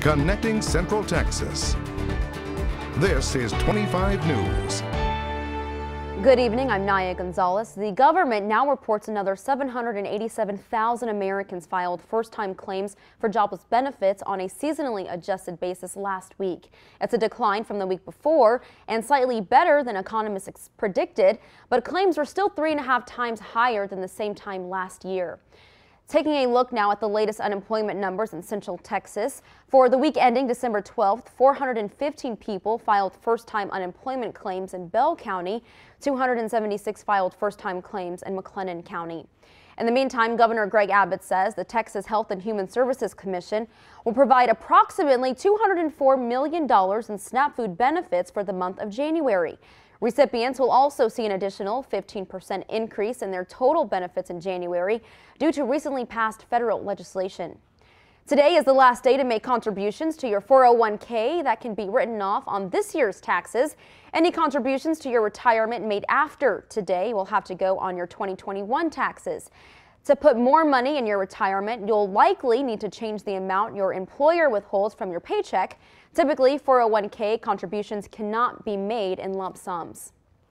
connecting Central Texas. This is 25 News. Good evening, I'm Naya Gonzalez. The government now reports another 787,000 Americans filed first-time claims for jobless benefits on a seasonally adjusted basis last week. It's a decline from the week before and slightly better than economists predicted, but claims were still three and a half times higher than the same time last year. Taking a look now at the latest unemployment numbers in Central Texas. For the week ending December 12th, 415 people filed first-time unemployment claims in Bell County. 276 filed first-time claims in McLennan County. In the meantime, Governor Greg Abbott says the Texas Health and Human Services Commission will provide approximately $204 million in SNAP food benefits for the month of January. Recipients will also see an additional 15% increase in their total benefits in January due to recently passed federal legislation. Today is the last day to make contributions to your 401k that can be written off on this year's taxes. Any contributions to your retirement made after today will have to go on your 2021 taxes. To put more money in your retirement, you'll likely need to change the amount your employer withholds from your paycheck. Typically, 401k contributions cannot be made in lump sums.